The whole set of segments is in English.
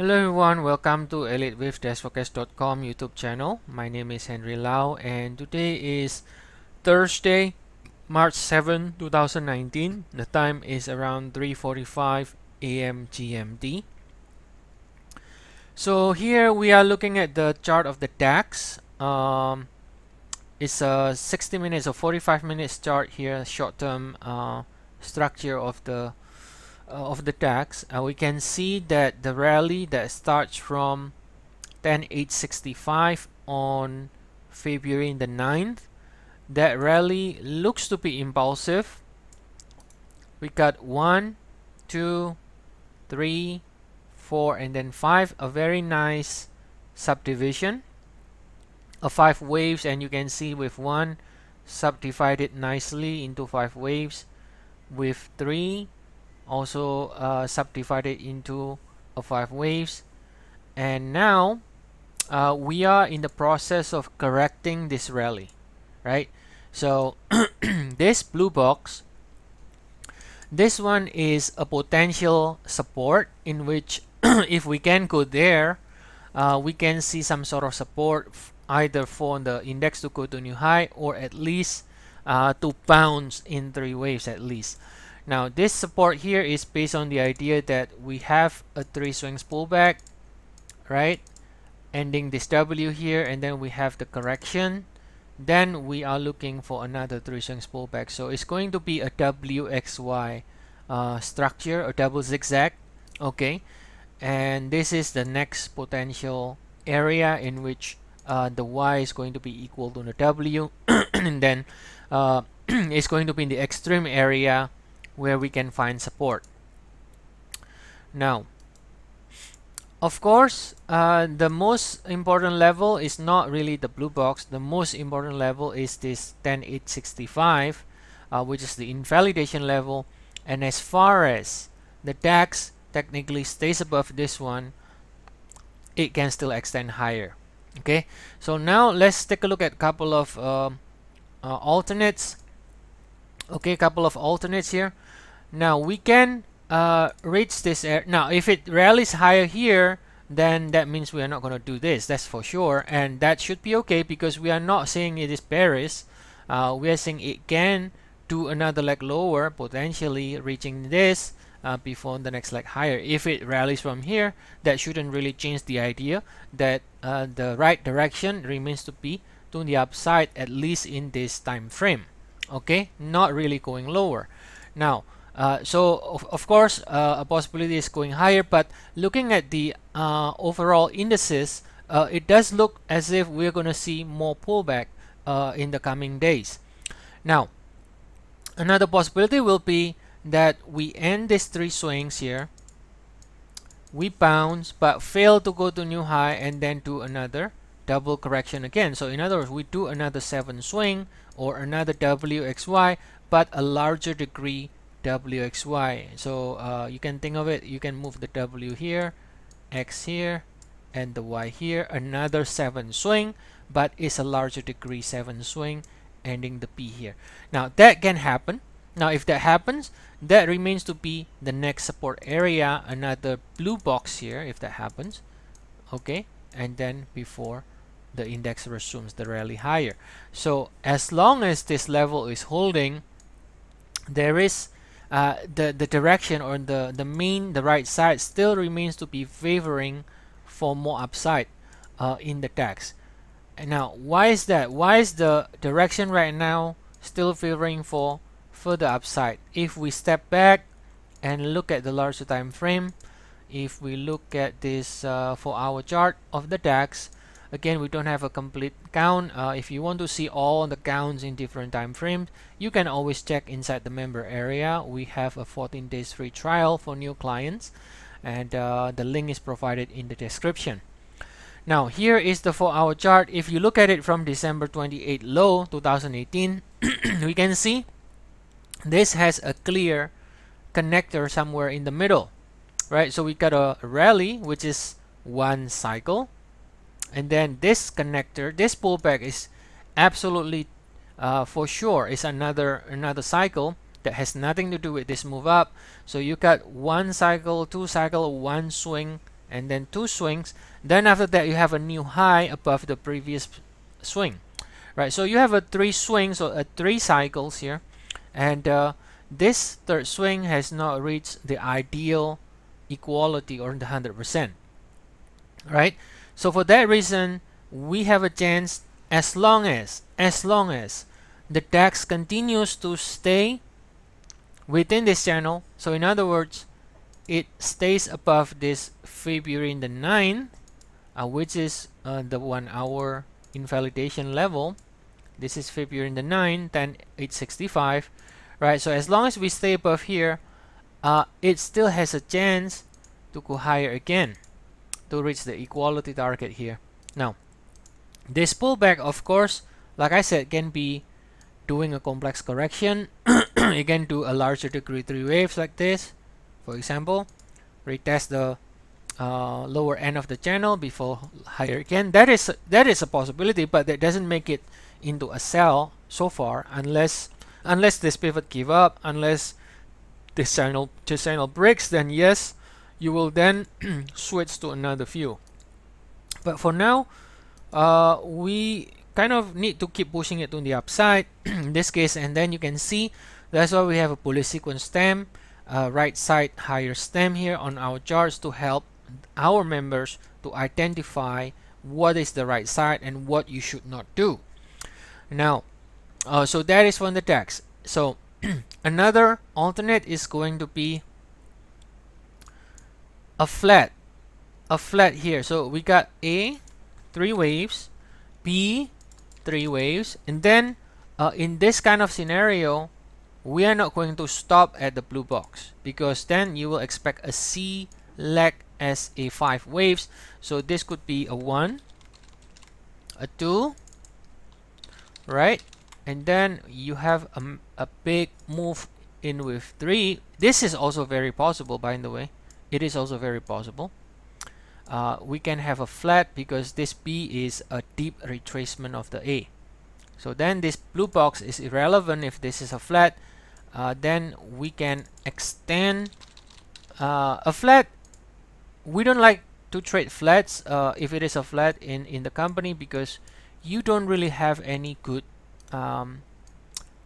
Hello everyone, welcome to ElliottWave-Forecast.com YouTube channel. My name is Henry Lau and today is Thursday, March 7, 2019. The time is around 3.45 a.m. GMT. So here we are looking at the chart of the DAX. Um, it's a 60 minutes or 45 minutes chart here, short-term uh, structure of the of the DAX, we can see that the rally that starts from 10865 on February the 9th, that rally looks to be impulsive. We got one, two, three, four, and then five, a very nice subdivision of five waves, and you can see with one subdivided nicely into five waves, with three also uh, subdivided into uh, five waves. And now uh, we are in the process of correcting this rally right? So this blue box this one is a potential support in which if we can go there uh, we can see some sort of support either for the index to go to new high or at least uh, to bounce in three waves at least now this support here is based on the idea that we have a three swings pullback, right? Ending this W here and then we have the correction. Then we are looking for another three swings pullback. So it's going to be a WXY uh, structure, a double zigzag, okay? And this is the next potential area in which uh, the Y is going to be equal to the W and then uh, it's going to be in the extreme area where we can find support. Now, of course, uh, the most important level is not really the blue box. The most important level is this 10865, uh, which is the invalidation level. And as far as the DAX technically stays above this one, it can still extend higher. Okay, so now let's take a look at a couple of uh, uh alternates. Okay, couple of alternates here. Now we can uh, reach this area. Now if it rallies higher here, then that means we are not going to do this. That's for sure. And that should be okay because we are not saying it is bearish. Uh, we are saying it can do another leg lower, potentially reaching this uh, before the next leg higher. If it rallies from here, that shouldn't really change the idea that uh, the right direction remains to be to the upside at least in this time frame. Okay, not really going lower. Now, uh, so of, of course uh, a possibility is going higher but looking at the uh, overall indices uh, it does look as if we're going to see more pullback uh, in the coming days. Now another possibility will be that we end these three swings here. We bounce but fail to go to new high and then do another double correction again. So in other words we do another seven swing or another WXY but a larger degree wxy so uh, you can think of it you can move the w here x here and the y here. Another 7 swing but it's a larger degree 7 swing ending the p here. Now that can happen. Now if that happens that remains to be the next support area another blue box here if that happens. Okay and then before the index resumes the rally higher so as long as this level is holding there is uh, the the direction or the the main the right side still remains to be favoring for more upside uh, in the DAX. And now, why is that? Why is the direction right now still favoring for further upside? If we step back and look at the larger time frame, if we look at this uh, four hour chart of the DAX, again we don't have a complete count. Uh, if you want to see all the counts in different time frames you can always check inside the member area. We have a 14 days free trial for new clients and uh, the link is provided in the description. Now here is the 4 hour chart. If you look at it from December 28 low 2018 we can see this has a clear connector somewhere in the middle right? So we got a rally which is one cycle and then this connector this pullback is absolutely uh, for sure is another another cycle that has nothing to do with this move up. So you got one cycle two cycle one swing and then two swings. Then after that you have a new high above the previous swing right? So you have a three swings or a three cycles here. And uh, this third swing has not reached the ideal equality or the 100% right so for that reason we have a chance as long as as long as the DAX continues to stay within this channel so in other words it stays above this February the 9th uh, which is uh, the one hour invalidation level this is February the 9th then 865 right? So as long as we stay above here uh, it still has a chance to go higher again to reach the equality target here. Now this pullback of course like I said can be doing a complex correction. You can do a larger degree three waves like this. For example retest the uh, lower end of the channel before higher again. That is that is a possibility but that doesn't make it into a sell so far unless unless this pivot give up unless this channel this channel breaks then yes you will then switch to another view but for now uh, we kind of need to keep pushing it to the upside in this case and then you can see that's why we have a bullish sequence stem uh, right side higher stem here on our charts to help our members to identify what is the right side and what you should not do. Now uh, so that is from the DAX so another alternate is going to be a flat a flat here. So we got A three waves B three waves. And then uh, in this kind of scenario we are not going to stop at the blue box because then you will expect a C leg as a five waves. So this could be a one a two right? And then you have a, a big move in with three. This is also very possible by the way it is also very possible uh, we can have a flat because this B is a deep retracement of the A. So then this blue box is irrelevant if this is a flat. Uh, then we can extend uh, a flat. We don't like to trade flats uh, if it is a flat in, in the company because you don't really have any good um,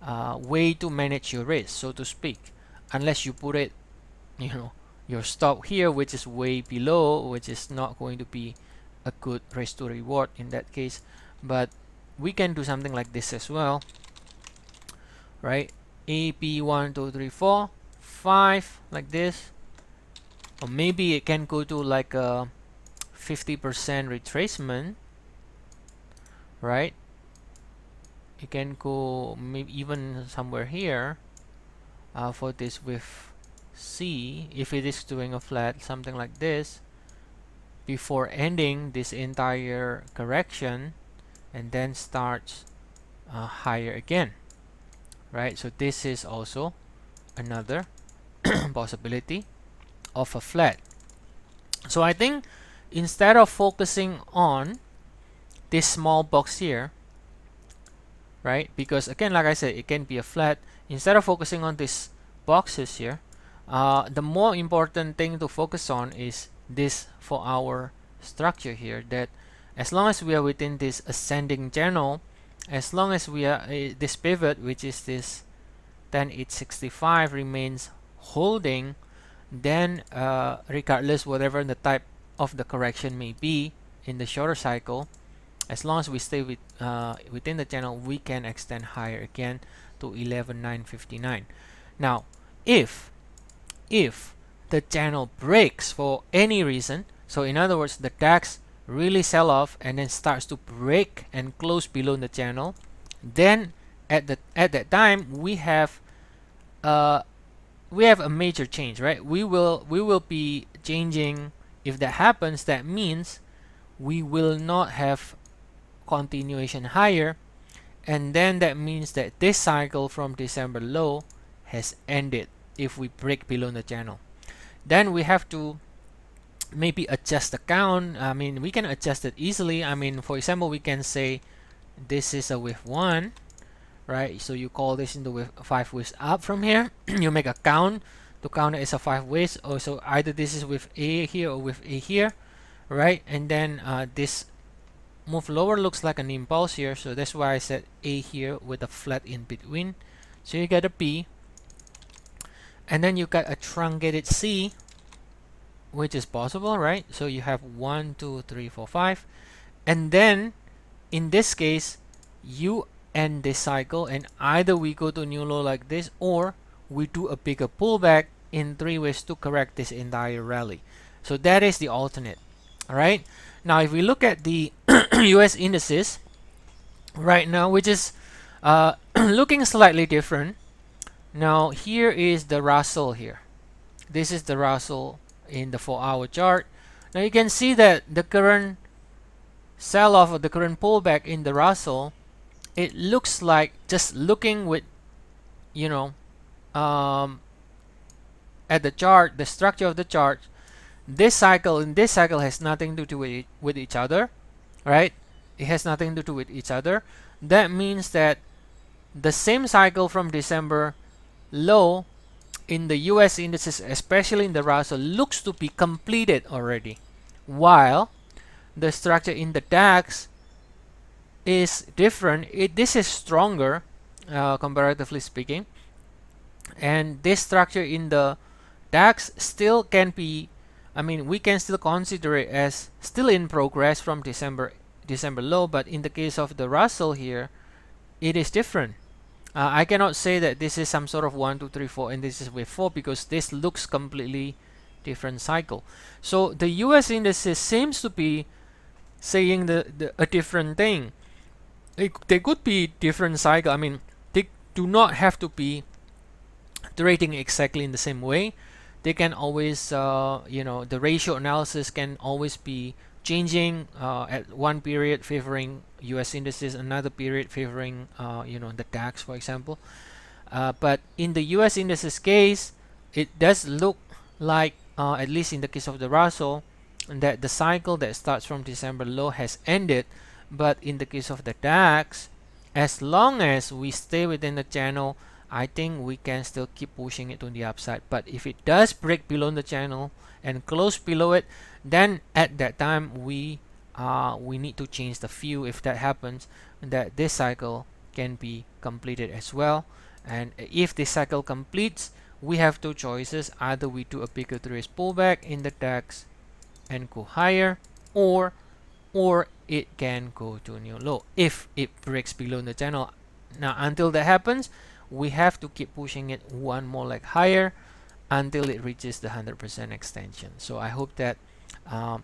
uh, way to manage your risk, so to speak, unless you put it, you know, your stop here which is way below which is not going to be a good risk to reward in that case. But we can do something like this as well right? A B one two three four five like this. Or maybe it can go to like a 50% retracement right? It can go maybe even somewhere here uh, for this with C if it is doing a flat something like this before ending this entire correction and then starts uh, higher again right? So this is also another possibility of a flat. So I think instead of focusing on this small box here right? Because again like I said it can be a flat. Instead of focusing on these boxes here uh, the more important thing to focus on is this four hour structure here that as long as we are within this ascending channel as long as we are uh, this pivot which is this 10865 remains holding then uh, regardless whatever the type of the correction may be in the shorter cycle as long as we stay with uh, within the channel we can extend higher again to 11959 now if if the channel breaks for any reason so in other words the DAX really sell off and then starts to break and close below the channel then at the at that time we have uh we have a major change right? We will we will be changing. If that happens that means we will not have continuation higher. And then that means that this cycle from December low has ended if we break below the channel. Then we have to maybe adjust the count. I mean we can adjust it easily. I mean for example we can say this is a width 1 right? So you call this into width 5 widths up from here. You make a count. To count it as a five ways or so either this is with a here or with a here right? And then uh, this move lower looks like an impulse here. So that's why I said a here with a flat in between. So you get a B and then you've got a truncated C which is possible right? So you have one two three four five. And then in this case you end this cycle and either we go to new low like this or we do a bigger pullback in three ways to correct this entire rally. So that is the alternate all right now if we look at the US indices right now which is uh, looking slightly different now here is the Russell here. This is the Russell in the four hour chart. Now you can see that the current sell off of the current pullback in the Russell it looks like just looking with you know um, at the chart the structure of the chart this cycle and this cycle has nothing to do with, with each other right? It has nothing to do with each other. That means that the same cycle from December low in the US indices especially in the Russell looks to be completed already while the structure in the DAX is different. It this is stronger uh, comparatively speaking and this structure in the DAX still can be I mean we can still consider it as still in progress from December December low but in the case of the Russell here it is different uh, I cannot say that this is some sort of 1 2 3 4 and this is wave 4 because this looks completely different cycle so the US indices seems to be saying the, the a different thing they could be different cycle. I mean, they do not have to be trading exactly in the same way. They can always, uh, you know, the ratio analysis can always be changing uh, at one period favoring U.S. indices, another period favoring, uh, you know, the DAX, for example. Uh, but in the U.S. indices case, it does look like, uh, at least in the case of the Russell, that the cycle that starts from December low has ended but in the case of the DAX as long as we stay within the channel I think we can still keep pushing it to the upside but if it does break below the channel and close below it then at that time we uh, we need to change the view if that happens that this cycle can be completed as well. And if this cycle completes we have two choices. Either we do a bigger three pullback in the DAX and go higher or or it can go to a new low if it breaks below the channel. Now until that happens we have to keep pushing it one more leg higher until it reaches the 100% extension. So I hope that um,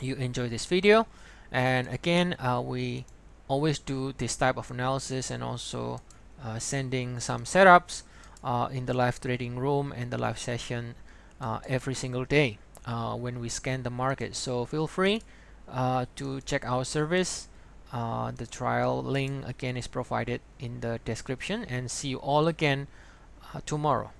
you enjoy this video. And again uh, we always do this type of analysis and also uh, sending some setups uh, in the live trading room and the live session uh, every single day uh, when we scan the market. So feel free uh, to check our service. The trial link again is provided in the description. And see you all again tomorrow